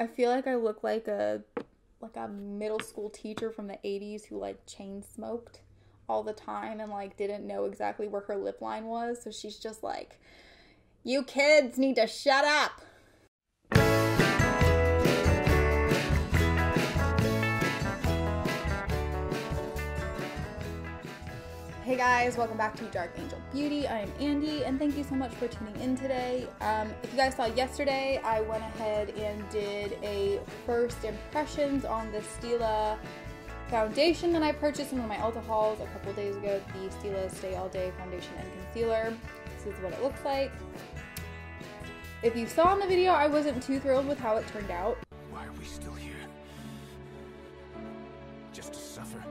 I feel like I look like a like a middle school teacher from the 80s who like chain smoked all the time and like didn't know exactly where her lip line was. So she's just like, "You kids need to shut up." Hey guys, welcome back to Dark Angel Beauty. I am Andy, and thank you so much for tuning in today. Um, if you guys saw yesterday, I went ahead and did a first impressions on the Stila foundation that I purchased in one of my Ulta hauls a couple days ago. The Stila Stay All Day Foundation and Concealer. This is what it looks like. If you saw in the video, I wasn't too thrilled with how it turned out. Why are we still here? Just to suffer?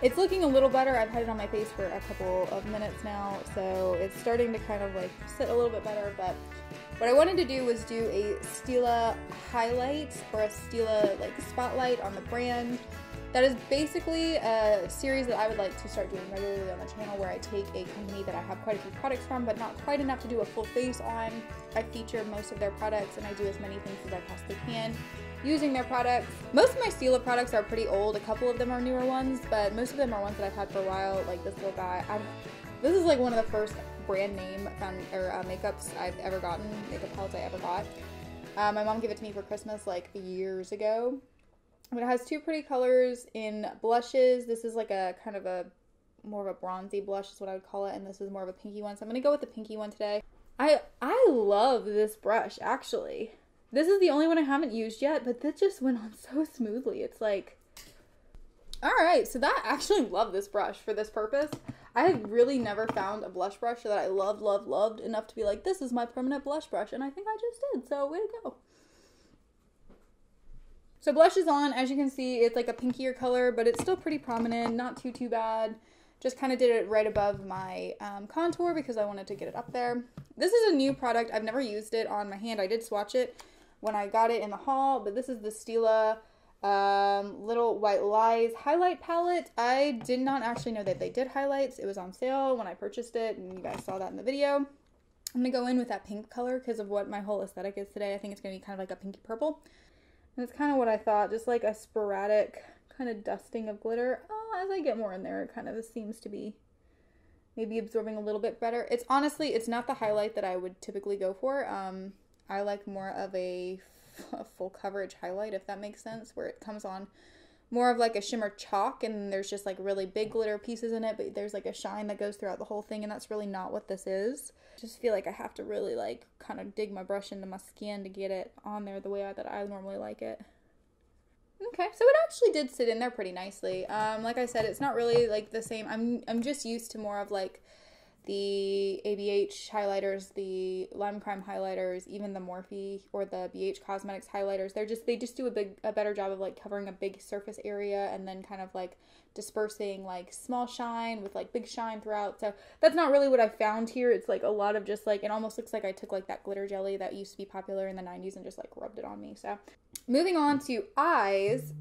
It's looking a little better. I've had it on my face for a couple of minutes now, so it's starting to kind of like sit a little bit better. But what I wanted to do was do a Stila highlight or a Stila like spotlight on the brand. That is basically a series that I would like to start doing regularly on the channel where I take a company that I have quite a few products from, but not quite enough to do a full face on. I feature most of their products and I do as many things as I possibly can using their products. Most of my Stila products are pretty old. A couple of them are newer ones, but most of them are ones that I've had for a while. Like this little guy. I, this is like one of the first brand name found, or uh, makeups I've ever gotten, makeup palettes I ever got. Uh, my mom gave it to me for Christmas like years ago. But it has two pretty colors in blushes. This is like a kind of a more of a bronzy blush is what I would call it, and this is more of a pinky one. So I'm gonna go with the pinky one today. I I love this brush actually. This is the only one I haven't used yet, but that just went on so smoothly. It's like, all right, so that actually love this brush for this purpose. I have really never found a blush brush that I loved, loved, loved enough to be like, this is my permanent blush brush, and I think I just did. So way to go. So blush is on. As you can see, it's like a pinkier color, but it's still pretty prominent. Not too, too bad. Just kind of did it right above my um, contour because I wanted to get it up there. This is a new product. I've never used it on my hand. I did swatch it when I got it in the haul, but this is the Stila um, Little White Lies highlight palette. I did not actually know that they did highlights. It was on sale when I purchased it, and you guys saw that in the video. I'm to go in with that pink color because of what my whole aesthetic is today. I think it's going to be kind of like a pinky purple. And it's kind of what I thought, just like a sporadic kind of dusting of glitter. Oh, as I get more in there, it kind of seems to be maybe absorbing a little bit better. It's honestly, it's not the highlight that I would typically go for. Um, I like more of a, full coverage highlight, if that makes sense, where it comes on more of like a shimmer chalk and there's just like really big glitter pieces in it, but there's like a shine that goes throughout the whole thing, and that's really not what this is. I just feel like I have to really like kind of dig my brush into my skin to get it on there the way I, that I normally like it. Okay, so it actually did sit in there pretty nicely. Um, like I said, it's not really like the same. I'm I'm just used to more of like the ABH highlighters, the Lime Crime highlighters, even the Morphe or the BH Cosmetics highlighters. They're just they just do a big a better job of like covering a big surface area and then kind of like dispersing like small shine with like big shine throughout. So that's not really what I found here. It's like a lot of just like it almost looks like I took like that glitter jelly that used to be popular in the 90s and just like rubbed it on me. So moving on to eyes.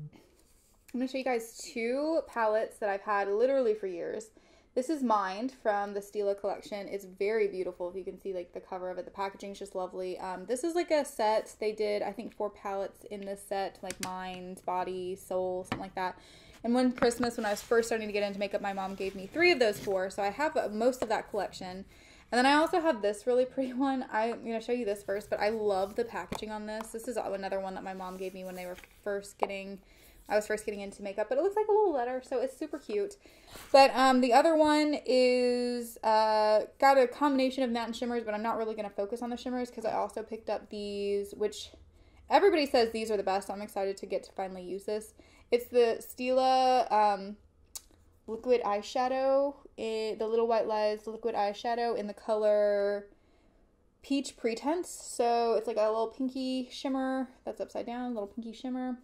I'm going to show you guys two palettes that I've had literally for years. This is Mind from the Stila collection. It's very beautiful. If you can see like the cover of it, the packaging is just lovely. Um, this is like a set. They did, I think, four palettes in this set, like Mind, Body, Soul, something like that. And one Christmas, when I was first starting to get into makeup, my mom gave me three of those four. So I have uh, most of that collection. And then I also have this really pretty one. I'm going to show you this first, but I love the packaging on this. This is another one that my mom gave me when they were first getting I was first getting into makeup, but it looks like a little letter, so it's super cute. But um, the other one is uh, got a combination of matte and shimmers, but I'm not really going to focus on the shimmers because I also picked up these, which everybody says these are the best. I'm excited to get to finally use this. It's the Stila um, liquid eyeshadow, it, the Little White Lies liquid eyeshadow in the color Peach Pretense. So it's like a little pinky shimmer that's upside down, little pinky shimmer.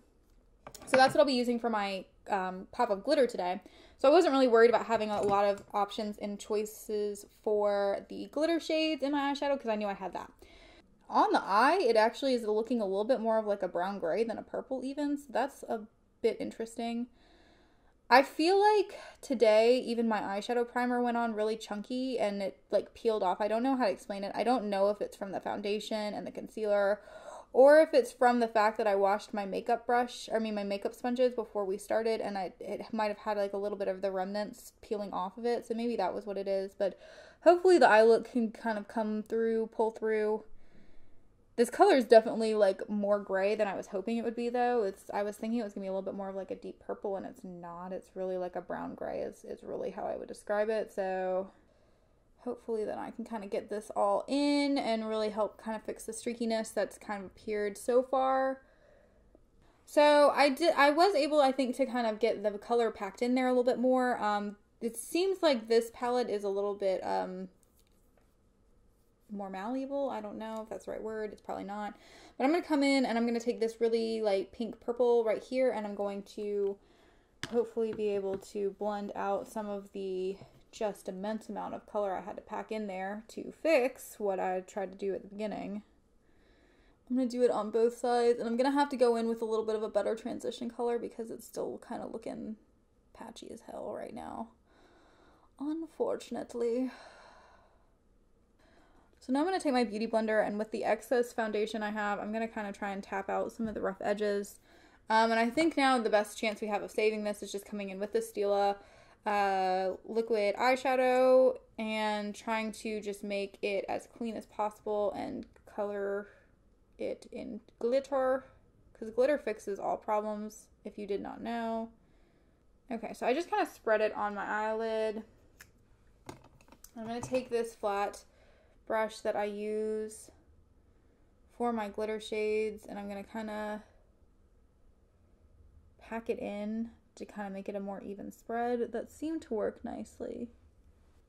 So that's what I'll be using for my um, pop of glitter today. So I wasn't really worried about having a lot of options and choices for the glitter shades in my eyeshadow because I knew I had that. On the eye, it actually is looking a little bit more of like a brown gray than a purple even, so that's a bit interesting. I feel like today even my eyeshadow primer went on really chunky and it like peeled off. I don't know how to explain it. I don't know if it's from the foundation and the concealer or if it's from the fact that I washed my makeup brush, I mean my makeup sponges before we started and I it might have had like a little bit of the remnants peeling off of it. So maybe that was what it is, but hopefully the eye look can kind of come through, pull through. This color is definitely like more gray than I was hoping it would be though. It's I was thinking it was to be a little bit more of like a deep purple and it's not. It's really like a brown gray is is really how I would describe it. So hopefully then I can kind of get this all in and really help kind of fix the streakiness that's kind of appeared so far. So I did I was able I think to kind of get the color packed in there a little bit more. Um it seems like this palette is a little bit um more malleable. I don't know if that's the right word. It's probably not. But I'm going to come in and I'm going to take this really like pink purple right here and I'm going to hopefully be able to blend out some of the just immense amount of color I had to pack in there to fix what I tried to do at the beginning. I'm going to do it on both sides, and I'm going to have to go in with a little bit of a better transition color because it's still kind of looking patchy as hell right now. Unfortunately. So now I'm going to take my Beauty Blender, and with the excess foundation I have, I'm going to kind of try and tap out some of the rough edges. Um, and I think now the best chance we have of saving this is just coming in with the Stila uh, liquid eyeshadow and trying to just make it as clean as possible and color it in glitter because glitter fixes all problems if you did not know. Okay, so I just kind of spread it on my eyelid. I'm going to take this flat brush that I use for my glitter shades and I'm going to kind of pack it in to kind of make it a more even spread that seemed to work nicely.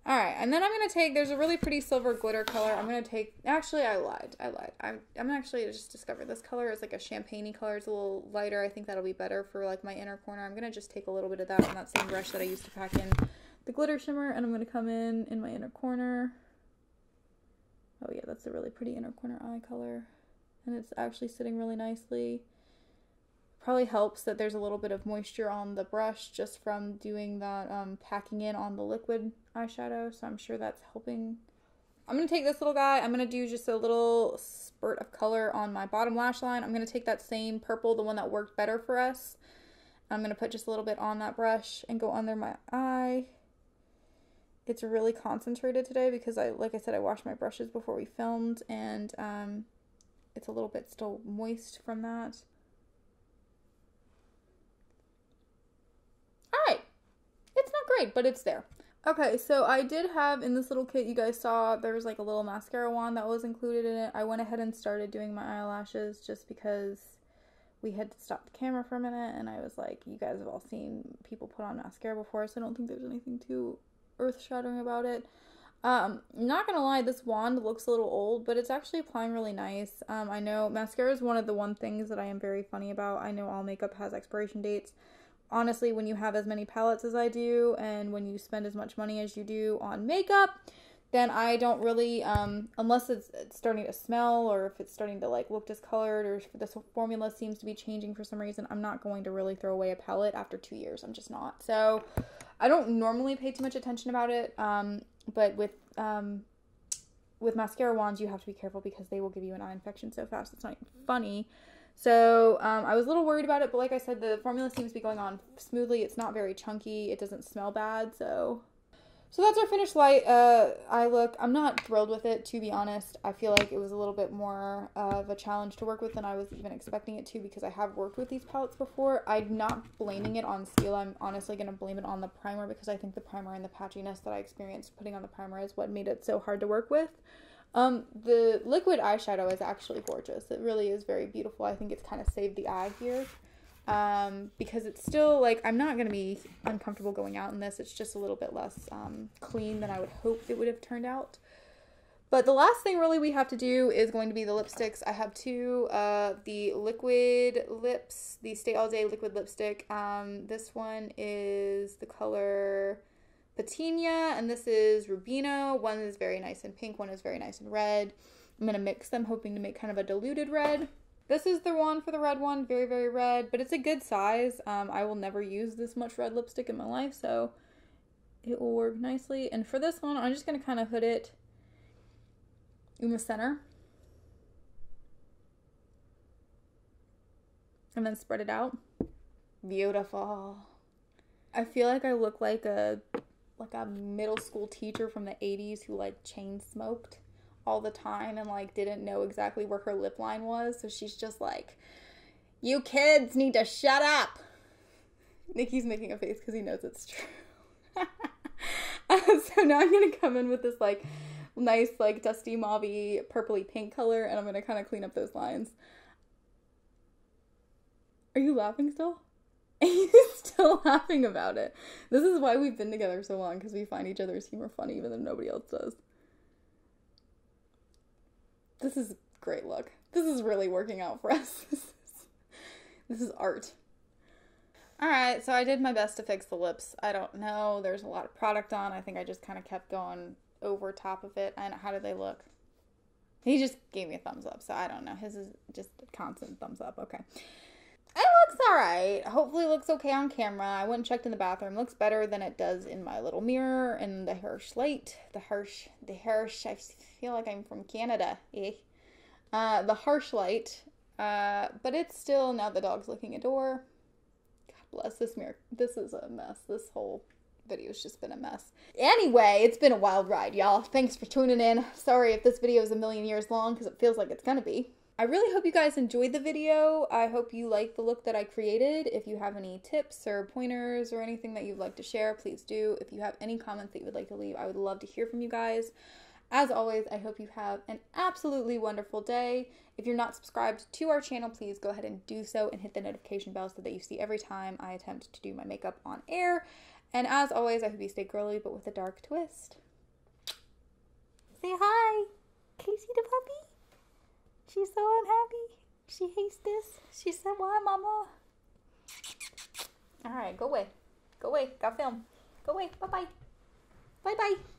All right, and then I'm to take, there's a really pretty silver glitter color. I'm to take, actually, I lied. I lied. I'm, I'm actually just discovered this color is like a champagne color. It's a little lighter. I think that'll be better for like my inner corner. I'm to just take a little bit of that on that same brush that I used to pack in the glitter shimmer, and I'm to come in in my inner corner. Oh yeah, that's a really pretty inner corner eye color. And it's actually sitting really nicely. Probably helps that there's a little bit of moisture on the brush just from doing that um, packing in on the liquid eyeshadow. So I'm sure that's helping. I'm going to take this little guy. I'm going to do just a little spurt of color on my bottom lash line. I'm going to take that same purple, the one that worked better for us. I'm going to put just a little bit on that brush and go under my eye. It's really concentrated today because I, like I said, I washed my brushes before we filmed and um, it's a little bit still moist from that. Great, but it's there. Okay, so I did have in this little kit you guys saw there was like a little mascara wand that was included in it. I went ahead and started doing my eyelashes just because we had to stop the camera for a minute and I was like, you guys have all seen people put on mascara before, so I don't think there's anything too earth shattering about it. Um, not gonna lie, this wand looks a little old, but it's actually applying really nice. Um, I know mascara is one of the one things that I am very funny about. I know all makeup has expiration dates honestly, when you have as many palettes as I do and when you spend as much money as you do on makeup, then I don't really, um, unless it's, it's, starting to smell or if it's starting to like look discolored or if this formula seems to be changing for some reason, I'm not going to really throw away a palette after two years. I'm just not. So I don't normally pay too much attention about it. Um, but with, um, with mascara wands, you have to be careful because they will give you an eye infection so fast. It's not funny. So um, I was a little worried about it, but like I said, the formula seems to be going on smoothly. It's not very chunky. It doesn't smell bad. So, so that's our finished light uh, eye look. I'm not thrilled with it, to be honest. I feel like it was a little bit more of a challenge to work with than I was even expecting it to because I have worked with these palettes before. I'm not blaming it on Stila. I'm honestly going to blame it on the primer because I think the primer and the patchiness that I experienced putting on the primer is what made it so hard to work with. Um, the liquid eyeshadow is actually gorgeous. It really is very beautiful. I think it's kind of saved the eye here. Um, because it's still like I'm not gonna be uncomfortable going out in this. It's just a little bit less um, clean than I would hope it would have turned out. But the last thing really we have to do is going to be the lipsticks. I have two, uh, the liquid lips, the Stay All Day liquid lipstick. Um, this one is the color Petunia, and this is Rubino. One is very nice and pink, one is very nice and red. I'm going to mix them, hoping to make kind of a diluted red. This is the one for the red one, very, very red, but it's a good size. Um, I will never use this much red lipstick in my life, so it will work nicely. And for this one, I'm just going to kind of hood it in the center. and then spread it out. Beautiful. I feel like I look like a like a middle school teacher from the 80s who like chain smoked all the time and like didn't know exactly where her lip line was. So she's just like, "You kids need to shut up." Nikki's making a face because he knows it's true. so now I'm gonna come in with this like nice like dusty mauvey purpley pink color and I'm gonna kind of clean up those lines. Are you laughing still? He's still laughing about it. This is why we've been together so long because we find each other's humor funny even though nobody else does. This is great look. This is really working out for us. This is, this is art. Alright, so I did my best to fix the lips. I don't know. There's a lot of product on. I think I just kind of kept going over top of it. And how do they look? He just gave me a thumbs up, so I don't know. His is just constant thumbs up. Okay. Looks alright. Hopefully, it looks okay on camera. I went and checked in the bathroom. Looks better than it does in my little mirror and the harsh light. The harsh, the harsh. I feel like I'm from Canada. Eh? Uh, the harsh light. Uh, but it's still now the dog's looking a door. God bless this mirror. This is a mess. This whole video's just been a mess. Anyway, it's been a wild ride, y'all. Thanks for tuning in. Sorry if this video is a million years long because it feels like it's gonna be. I really hope you guys enjoyed the video. I hope you like the look that I created. If you have any tips or pointers or anything that you'd like to share, please do. If you have any comments that you would like to leave, I would love to hear from you guys. As always, I hope you have an absolutely wonderful day. If you're not subscribed to our channel, please go ahead and do so and hit the notification bell so that you see every time I attempt to do my makeup on air. And as always, I hope you stay girly but with a dark twist. Say hi, Casey the puppy. She's so unhappy. She hates this. She said, Why, Mama? All right, go away. Go away. Got film. Go away. Bye bye. Bye bye.